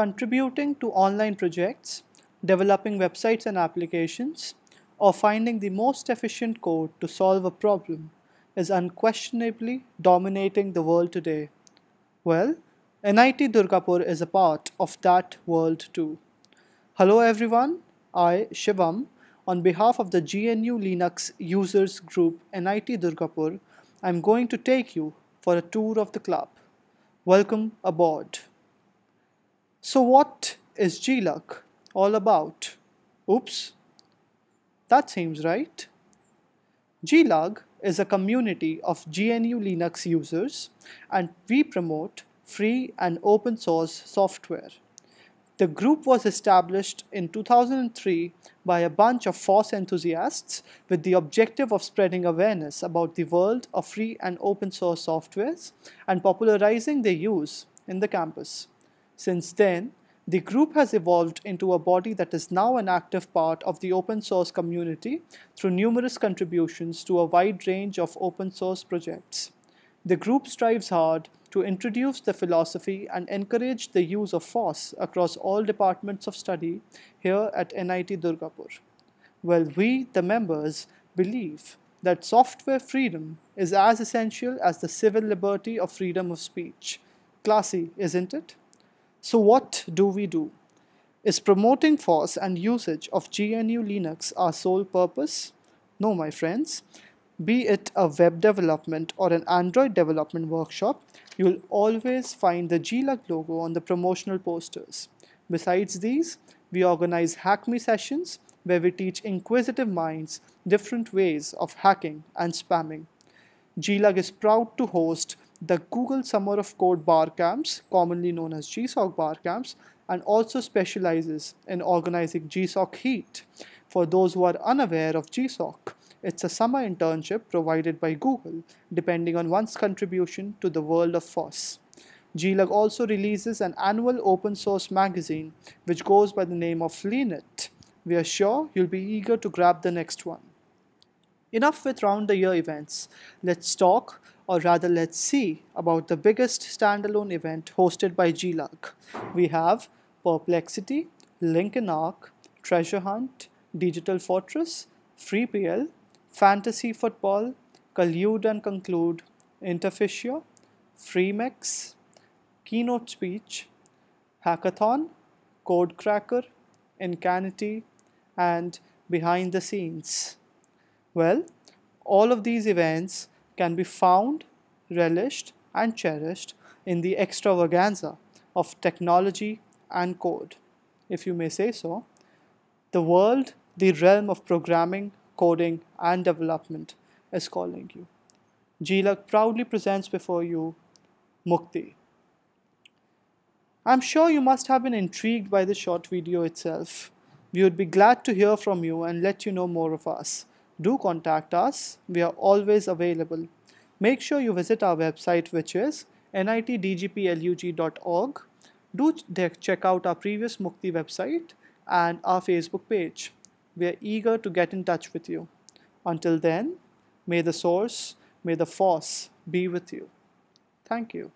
contributing to online projects, developing websites and applications, or finding the most efficient code to solve a problem is unquestionably dominating the world today. Well, NIT Durgapur is a part of that world too. Hello everyone, I, Shivam, on behalf of the GNU Linux users group NIT Durgapur, I'm going to take you for a tour of the club. Welcome aboard. So what is glug all about? Oops, that seems right. glug is a community of GNU Linux users and we promote free and open source software. The group was established in 2003 by a bunch of FOSS enthusiasts with the objective of spreading awareness about the world of free and open source softwares and popularizing their use in the campus. Since then, the group has evolved into a body that is now an active part of the open source community through numerous contributions to a wide range of open source projects. The group strives hard to introduce the philosophy and encourage the use of FOSS across all departments of study here at NIT Durgapur. Well, we, the members, believe that software freedom is as essential as the civil liberty of freedom of speech. Classy, isn't it? So what do we do? Is promoting FOSS and usage of GNU Linux our sole purpose? No, my friends. Be it a web development or an Android development workshop, you will always find the glug logo on the promotional posters. Besides these, we organize Hack Me sessions where we teach inquisitive minds different ways of hacking and spamming. glug is proud to host the Google Summer of Code bar camps, commonly known as GSOC bar camps, and also specializes in organizing GSOC Heat. For those who are unaware of GSOC, it's a summer internship provided by Google, depending on one's contribution to the world of FOSS. glug also releases an annual open source magazine, which goes by the name of Leanit. We are sure you'll be eager to grab the next one. Enough with round the year events. Let's talk or rather let's see about the biggest standalone event hosted by glug. We have Perplexity, Linkin Arc, Treasure Hunt, Digital Fortress, FreePL, Fantasy Football, Collude and Conclude, Interfissure, FreeMex, Keynote Speech, Hackathon, Codecracker, Incanity, and Behind the Scenes. Well, all of these events can be found, relished, and cherished in the extravaganza of technology and code, if you may say so. The world, the realm of programming, coding, and development is calling you. glug proudly presents before you Mukti. I'm sure you must have been intrigued by the short video itself. We would be glad to hear from you and let you know more of us do contact us. We are always available. Make sure you visit our website which is nitdgplug.org. Do check out our previous Mukti website and our Facebook page. We are eager to get in touch with you. Until then, may the source, may the force be with you. Thank you.